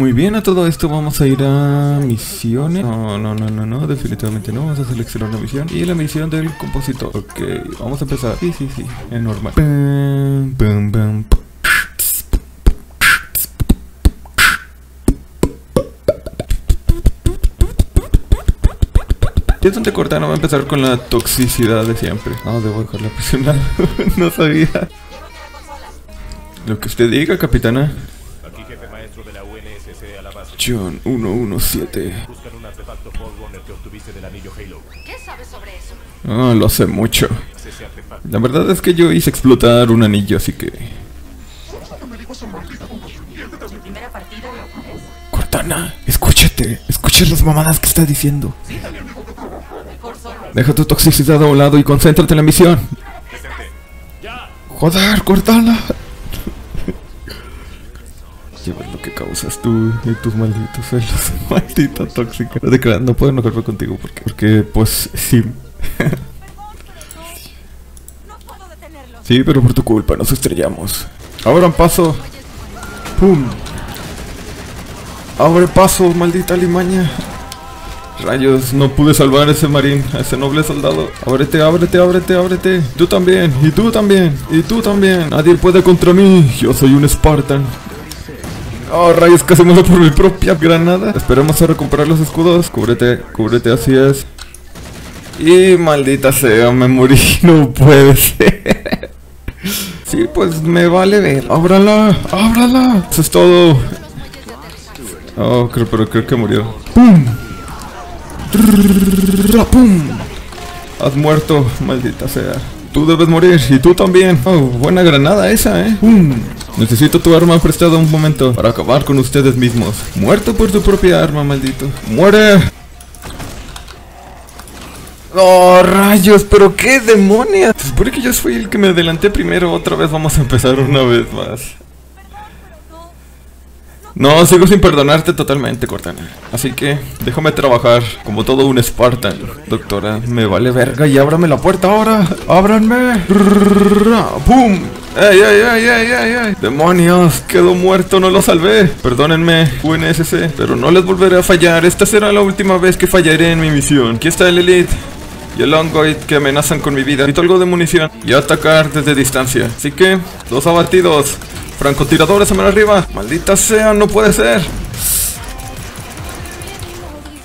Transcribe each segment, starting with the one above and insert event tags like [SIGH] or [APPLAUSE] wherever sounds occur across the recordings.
Muy bien, a todo esto vamos a ir a misiones. No, no, no, no, no, definitivamente no. Vamos a seleccionar la misión. Y la misión del compositor. Ok, vamos a empezar. Sí, sí, sí, es normal. Pum, es donde cortar, no va a empezar con la toxicidad de siempre. Ah, oh, debo dejarla presionada. [LAUGHS] no sabía. Lo que usted diga, capitana. John 117. Ah, lo sé mucho. La verdad es que yo hice explotar un anillo, así que... Cortana, escúchate, escucha las mamadas que está diciendo. Deja tu toxicidad a un lado y concéntrate en la misión. Joder, Cortana llevas lo que causas tú y tus malditos celos. [LAUGHS] Maldita tóxica. No, te no puedo enojarme contigo porque, porque pues, sí. sí, pero por tu culpa nos estrellamos. Abran paso. ¡Pum! Abre paso, maldita limaña. Rayos, no pude salvar a ese marín, a ese noble soldado. Ábrete, ábrete, ábrete, ábrete. Tú también, y tú también, y tú también. Nadie puede contra mí. Yo soy un Spartan. Oh, rayos, casi muero por mi propia granada. Esperemos a recuperar los escudos. Cúbrete, cúbrete, así es. Y maldita sea, me morí. [LAUGHS] No puede ser. Sí, pues me vale ver. ¡Ábrala! ¡Ábrala! Eso es todo. Oh, creo, pero creo que murió. ¡Pum! ¡Pum! Has muerto, maldita sea. Tú debes morir y tú también. Oh, buena granada esa, eh. ¡Pum! Necesito tu arma prestada un momento para acabar con ustedes mismos. Muerto por tu propia arma, maldito. ¡Muere! ¡Oh, rayos! ¿Pero qué demonios? Se supone que yo fui el que me adelanté primero. Otra vez vamos a empezar una vez más. No, sigo sin perdonarte totalmente, Cortana. Así que déjame trabajar como todo un Spartan. Doctora, me vale verga y ábrame la puerta ahora. ¡Ábranme! ¡Pum! ¡Ey, ey, ey, ey, ey, ey! ¡Demonios! Quedó muerto, no lo salvé. Perdónenme, UNSC, pero no les volveré a fallar. Esta será la última vez que fallaré en mi misión. Aquí está el Elite. Y el Ongoid que amenazan con mi vida. Necesito algo de munición y atacar desde distancia. Así que, dos abatidos. Francotiradores a mano arriba. Maldita sea, no puede ser.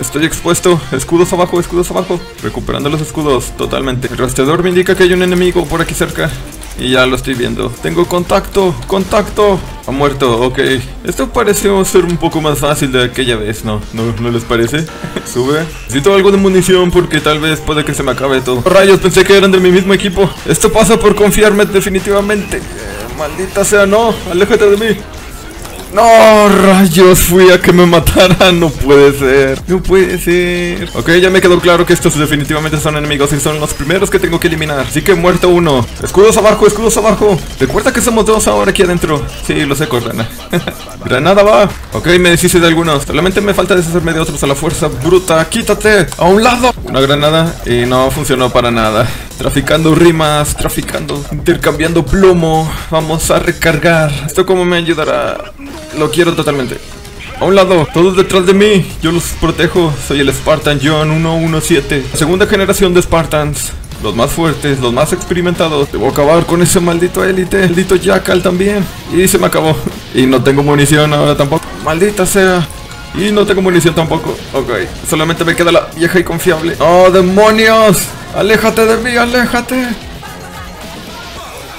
Estoy expuesto. Escudos abajo, escudos abajo. Recuperando los escudos totalmente. El rastreador me indica que hay un enemigo por aquí cerca. Y ya lo estoy viendo. Tengo contacto, contacto. Ha muerto, ok. Esto pareció ser un poco más fácil de aquella vez, ¿no? ¿No, ¿no les parece? [LAUGHS] Sube. Necesito algo de munición porque tal vez puede que se me acabe todo. Rayos, pensé que eran de mi mismo equipo. Esto pasa por confiarme definitivamente. Eh, maldita sea, no. Aléjate de mí. No, rayos, fui a que me mataran, [LAUGHS] no puede ser, no puede ser. Ok, ya me quedó claro que estos definitivamente son enemigos y son los primeros que tengo que eliminar. Así que muerto uno. Escudos abajo, escudos abajo. Recuerda que somos dos ahora aquí adentro. Sí, lo sé, Cortana [LAUGHS] Granada va. Ok, me deshice de algunos. Solamente me falta deshacerme de otros a la fuerza bruta. Quítate, a un lado. Una granada y no funcionó para nada Traficando rimas, traficando, intercambiando plomo Vamos a recargar Esto como me ayudará lo quiero totalmente. A un lado, todos detrás de mí. Yo los protejo. Soy el Spartan John 117. Segunda generación de Spartans. Los más fuertes, los más experimentados. Debo acabar con ese maldito élite. Maldito Jackal también. Y se me acabó. Y no tengo munición ahora tampoco. Maldita sea. Y no tengo munición tampoco. Ok. Solamente me queda la vieja y confiable. ¡Oh, demonios! ¡Aléjate de mí! ¡Aléjate!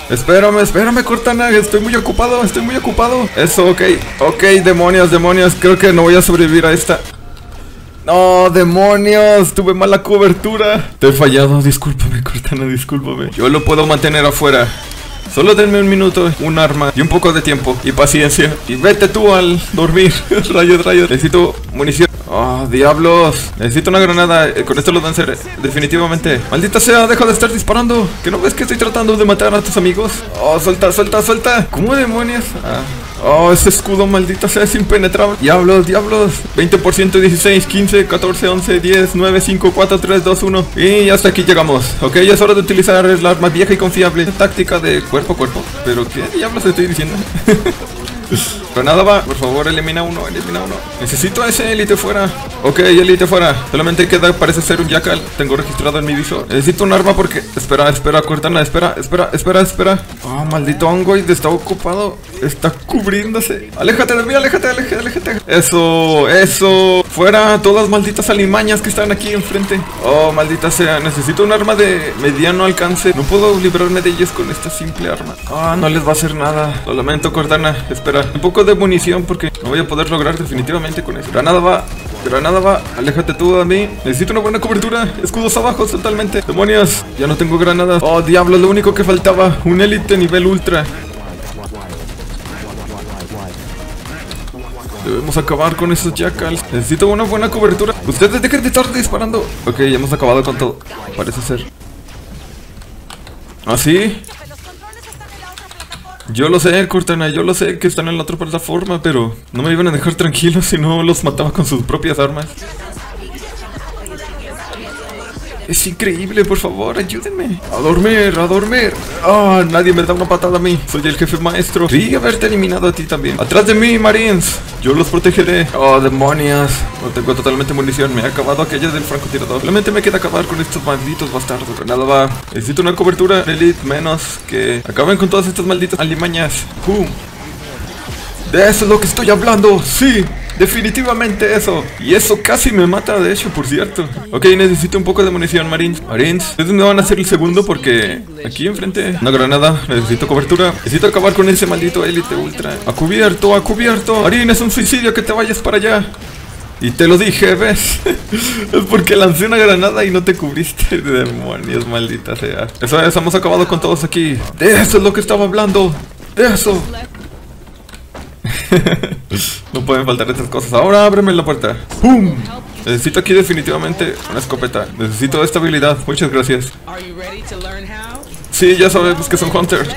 Espérame, espérame, Cortana, estoy muy ocupado, estoy muy ocupado. Eso, ok, ok, demonios, demonios, creo que no voy a sobrevivir a esta. No, demonios, tuve mala cobertura. Te he fallado, discúlpame, Cortana, discúlpame. Yo lo puedo mantener afuera. Solo denme un minuto, un arma y un poco de tiempo y paciencia. Y vete tú al dormir. [LAUGHS] rayos, rayos. Necesito munición. Oh, diablos. Necesito una granada. Eh, Con esto lo venceré. Definitivamente. Maldita sea, deja de estar disparando. ¿Que no ves que estoy tratando de matar a tus amigos? Oh, suelta, suelta, suelta. ¿Cómo demonios? Ah. Oh, ese escudo maldita sea es impenetrable. Diablos, diablos. 20%, 16, 15, 14, 11, 10, 9, 5, 4, 3, 2, 1. Y hasta aquí llegamos. Ok, ya es hora de utilizar el arma vieja y confiable. Táctica de cuerpo a cuerpo. Pero ¿qué diablos estoy diciendo? [LAUGHS] Granada va, por favor, elimina uno, elimina uno. Necesito a ese élite fuera. Ok, élite fuera. Solamente queda, parece ser un jackal. Tengo registrado en mi visor. Necesito un arma porque. Espera, espera, Cortana, espera, espera, espera, espera. Oh, maldito Ongoid está ocupado. Está cubriéndose. Aléjate de mí, aléjate, aléjate, aléjate. Eso, eso. Fuera todas malditas alimañas que están aquí enfrente. Oh, maldita sea. Necesito un arma de mediano alcance. No puedo librarme de ellos con esta simple arma. Ah, no les va a hacer nada. Lo lamento, Cortana. Espera, un poco de munición porque no voy a poder lograr definitivamente con eso. Granada va. Granada va, aléjate tú de mí. Necesito una buena cobertura. Escudos abajo totalmente. Demonios, ya no tengo granadas. Oh, diablo, lo único que faltaba. Un élite nivel ultra. Debemos acabar con esos jackals. Necesito una buena cobertura. Ustedes dejen de estar disparando. Ok, ya hemos acabado con todo. Parece ser. ¿Ah, sí? Yo lo sé, Cortana, yo lo sé que están en la otra plataforma, pero no me iban a dejar tranquilos si no los mataba con sus propias armas. Es increíble, por favor, ayúdenme. A dormir, a dormir. Ah, nadie me da una patada a mí. Soy el jefe maestro. Sí, haberte eliminado a ti también. Atrás de mí, Marines. Yo los protegeré. Oh, demonios. No tengo totalmente munición. Me ha acabado aquella del francotirador. Solamente me queda acabar con estos malditos bastardos. Nada va. Necesito una cobertura elite menos que acaben con todas estas malditas alimañas. De eso es lo que estoy hablando, sí, definitivamente eso. Y eso casi me mata, de hecho, por cierto. Ok, necesito un poco de munición, Marines. Marines, ustedes me van a hacer el segundo porque aquí enfrente una granada. Necesito cobertura. Necesito acabar con ese maldito élite ultra. A cubierto, a cubierto. Marines, es un suicidio que te vayas para allá. Y te lo dije, ¿ves? [LAUGHS] es porque lancé una granada y no te cubriste. [LAUGHS] Demonios, maldita sea. Eso es, hemos acabado con todos aquí. De eso es lo que estaba hablando. De eso. [LAUGHS] no pueden faltar estas cosas. Ahora ábreme la puerta. ¡Pum! Necesito aquí definitivamente una escopeta. Necesito estabilidad. Muchas gracias. Sí, ya sabemos que son hunters.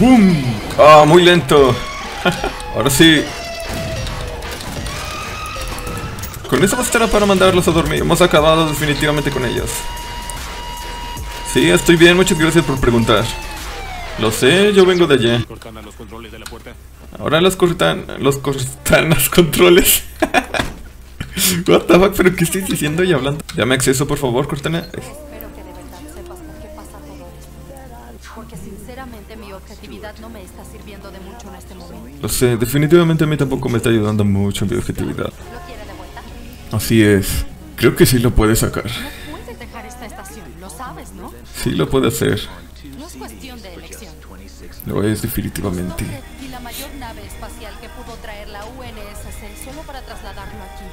¡Bum! Ah, muy lento. [LAUGHS] Ahora sí. Con eso bastará para mandarlos a dormir. Hemos acabado definitivamente con ellos. Sí, estoy bien. Muchas gracias por preguntar. Lo sé, yo vengo de allá. Cortana los controles de la puerta. Ahora los cortan, los cortan los controles. [LAUGHS] What the fuck, pero qué estoy diciendo y hablando. Dame acceso, por favor, Cortana. Espero que de verdad sepas por qué pasa todo esto. Porque sinceramente mi objetividad no me está sirviendo de mucho en este momento. Lo sé, definitivamente a mí tampoco me está ayudando mucho mi objetividad. ¿Lo quiere de vuelta? Así es. Creo que sí lo puede sacar. No puedes dejar esta estación, lo sabes, ¿no? Sí lo puede hacer. Lo es definitivamente. Y la mayor nave espacial que pudo traer la UNSC solo para trasladarlo aquí.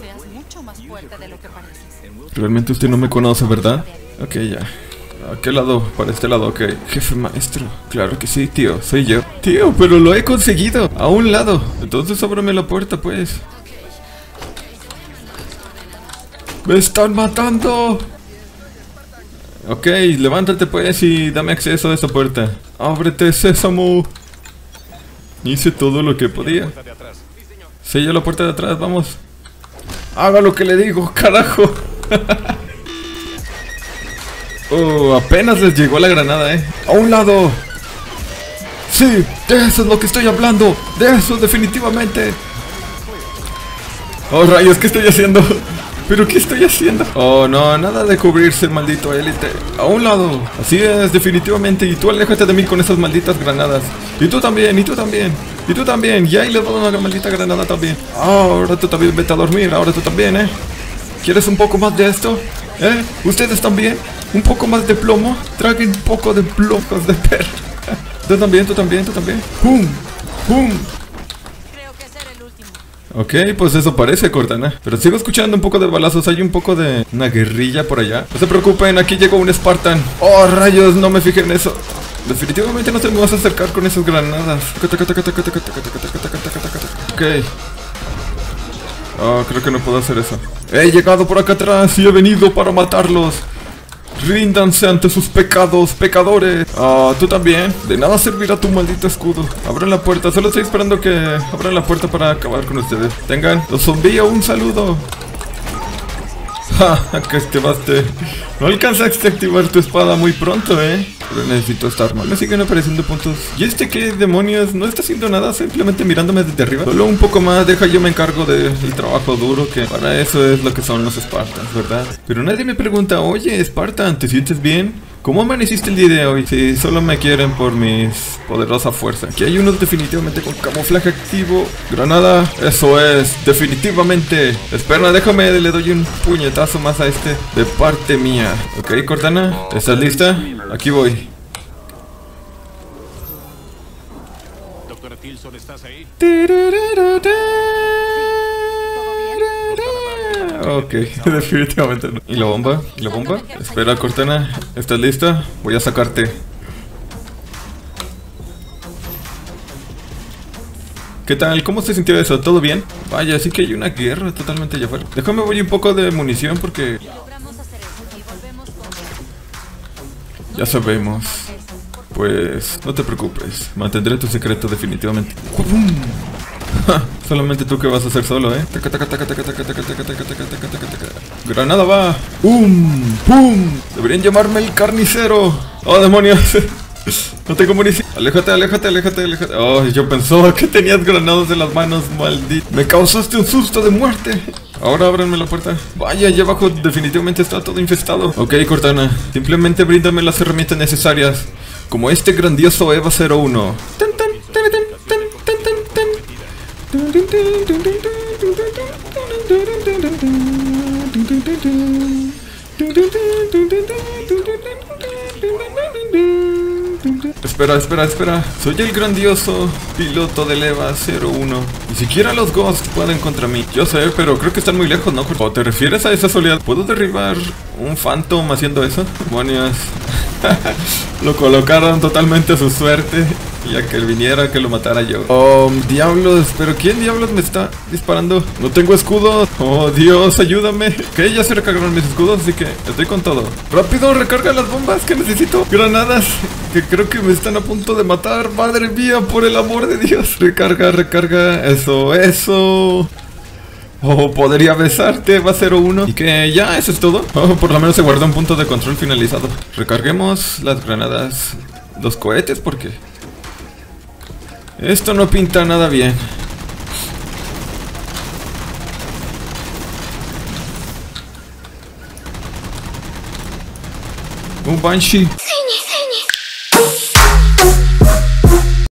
Seas mucho más fuerte de lo que pareces. Realmente usted no me conoce, ¿verdad? Ok, ya. ¿A qué lado? Para este lado, ok. Jefe maestro. Claro que sí, tío. Soy yo. Tío, pero lo he conseguido. A un lado. Entonces ábreme la puerta, pues. ¡Me están matando! Ok, levántate pues y dame acceso a esta puerta. Ábrete, sésamo. Hice todo lo que podía. Sella la puerta de atrás, vamos. Haga lo que le digo, [LAUGHS] carajo. oh, apenas les llegó la granada, eh. A un lado. Sí, de eso es lo que estoy hablando. De eso, definitivamente. Oh, rayos, ¿qué estoy haciendo? ¿Pero qué estoy haciendo? Oh, no, nada de cubrirse, maldito élite. A un lado. Así es, definitivamente. Y tú aléjate de mí con esas malditas granadas. Y tú también, y tú también. Y tú también. Y ahí le doy una maldita granada también. Ah, ahora tú también vete a dormir. Ahora tú también, ¿eh? ¿Quieres un poco más de esto? ¿Eh? ¿Ustedes también? ¿Un poco más de plomo? Traguen un poco de plomos de perro. [LAUGHS] Tú también, tú también, tú también. ¡Pum! ¡Pum! Creo que será el último. Ok, pues eso parece, Cortana. Pero sigo escuchando un poco de balazos. Hay un poco de una guerrilla por allá. No se preocupen, aquí llegó un Spartan. Oh, rayos, no me fijé en eso. Definitivamente no te me vas a acercar con esas granadas. Ok. Oh, creo que no puedo hacer eso. He llegado por acá atrás y he venido para matarlos. Ríndanse ante sus pecados, pecadores. Ah, tú también. De nada servirá tu maldito escudo. Abran la puerta. Solo estoy esperando que abran la puerta para acabar con ustedes. Tengan, los envío un saludo. [LAUGHS] Que baste. No alcanzaste a activar tu espada muy pronto, eh. Pero necesito esta arma. Me siguen apareciendo puntos. ¿Y este qué demonios? No está haciendo nada, simplemente mirándome desde arriba. Solo un poco más, deja yo me encargo del trabajo duro, que para eso es lo que son los Spartans, ¿verdad? Pero nadie me pregunta, oye, Spartan, ¿te sientes bien? ¿Cómo amaneciste el día de hoy? Si solo me quieren por mis poderosa fuerza. Aquí hay unos definitivamente con camuflaje activo. Granada, eso es, definitivamente. Espera, déjame, le doy un puñetazo más a este de parte mía. Ok, Cortana, ¿estás lista? Aquí voy. Doctora Tilson, ¿estás ahí? Ok, [LAUGHS] definitivamente no. ¿Y la bomba? ¿Y la bomba? Espera, Cortana, ¿estás lista? Voy a sacarte. ¿Qué tal? ¿Cómo se sintió eso? ¿Todo bien? Vaya, sí que hay una guerra totalmente allá afuera. Déjame voy un poco de munición porque ya sabemos. Pues no te preocupes, mantendré tu secreto definitivamente. Solamente tú que vas a hacer solo, eh. Granada va. ¡Pum! ¡Pum! Deberían llamarme el carnicero. ¡Oh, demonios! No tengo munición. Aléjate, aléjate, aléjate, aléjate. Oh, yo pensaba que tenías granadas en las manos, maldito. Me causaste un susto de muerte. Ahora ábranme la puerta. Vaya, allá abajo definitivamente está todo infestado. Ok, Cortana. Simplemente bríndame las herramientas necesarias. Como este grandioso EVA 01. Espera, espera, espera. Soy el grandioso piloto del EVA 01. Ni siquiera los Ghosts pueden contra mí. Yo sé, pero creo que están muy lejos, ¿no? ¿O te refieres a esa soledad? ¿Puedo derribar un Phantom haciendo eso? Demonios. [LAUGHS] lo colocaron totalmente a su suerte. Y a que él viniera que lo matara yo. Oh, diablos, pero ¿quién diablos me está disparando? No tengo escudos. Oh, Dios, ayúdame. Que ya se recargaron mis escudos, así que estoy con todo. Rápido, recarga las bombas que necesito. Granadas, que creo que me están a punto de matar. Madre mía, por el amor de Dios. Recarga, recarga. Eso, eso. Oh, podría besarte, va 01. Y que ya, eso es todo. Oh, por lo menos se guardó un punto de control finalizado. Recarguemos las granadas, los cohetes, porque esto no pinta nada bien. Un Banshee.